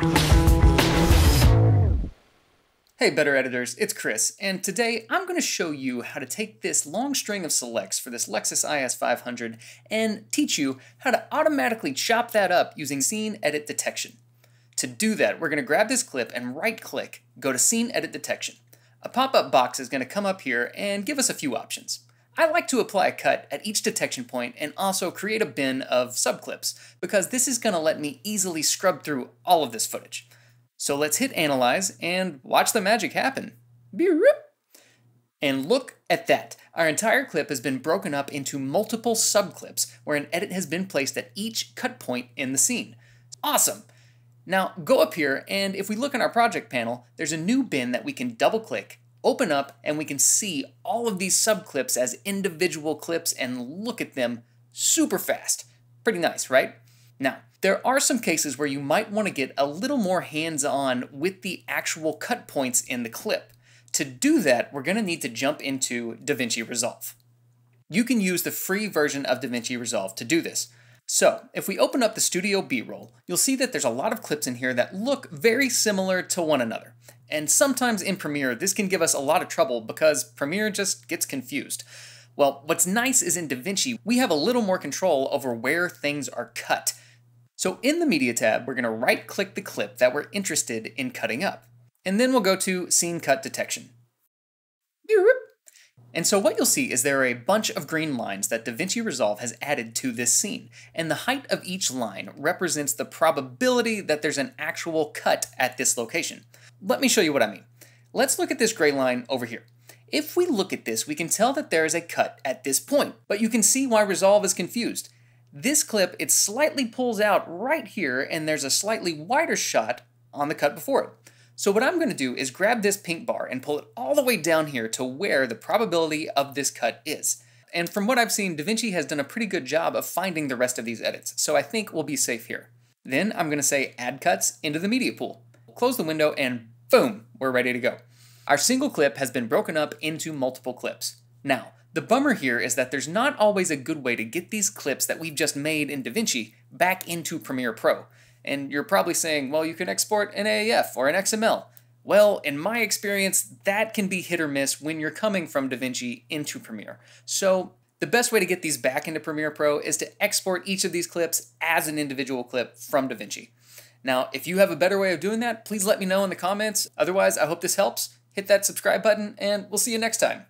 Hey Better Editors, it's Chris, and today I'm going to show you how to take this long string of selects for this Lexus IS500 and teach you how to automatically chop that up using Scene Edit Detection. To do that, we're going to grab this clip and right-click, go to Scene Edit Detection. A pop-up box is going to come up here and give us a few options. I like to apply a cut at each detection point and also create a bin of subclips, because this is going to let me easily scrub through all of this footage. So let's hit analyze and watch the magic happen. And look at that. Our entire clip has been broken up into multiple subclips where an edit has been placed at each cut point in the scene. Awesome! Now go up here and if we look in our project panel, there's a new bin that we can double click, open up, and we can see all of these subclips as individual clips and look at them super fast. Pretty nice, right? Now, there are some cases where you might want to get a little more hands-on with the actual cut points in the clip. To do that, we're going to need to jump into DaVinci Resolve. You can use the free version of DaVinci Resolve to do this. So, if we open up the Studio B-roll, you'll see that there's a lot of clips in here that look very similar to one another. And sometimes in Premiere, this can give us a lot of trouble because Premiere just gets confused. Well, what's nice is in DaVinci, we have a little more control over where things are cut. So in the Media tab, we're going to right-click the clip that we're interested in cutting up. And then we'll go to Scene Cut Detection. And so what you'll see is there are a bunch of green lines that DaVinci Resolve has added to this scene, and the height of each line represents the probability that there's an actual cut at this location. Let me show you what I mean. Let's look at this gray line over here. If we look at this, we can tell that there is a cut at this point, but you can see why Resolve is confused. This clip, it slightly pulls out right here and there's a slightly wider shot on the cut before it. So what I'm going to do is grab this pink bar and pull it all the way down here to where the probability of this cut is. And from what I've seen, DaVinci has done a pretty good job of finding the rest of these edits, so I think we'll be safe here. Then I'm going to say add cuts into the media pool. Close the window and boom, we're ready to go. Our single clip has been broken up into multiple clips. Now, the bummer here is that there's not always a good way to get these clips that we've just made in DaVinci back into Premiere Pro. And you're probably saying, well, you can export an AAF or an XML. Well, in my experience, that can be hit or miss when you're coming from DaVinci into Premiere. So the best way to get these back into Premiere Pro is to export each of these clips as an individual clip from DaVinci. Now, if you have a better way of doing that, please let me know in the comments. Otherwise, I hope this helps. Hit that subscribe button, and we'll see you next time.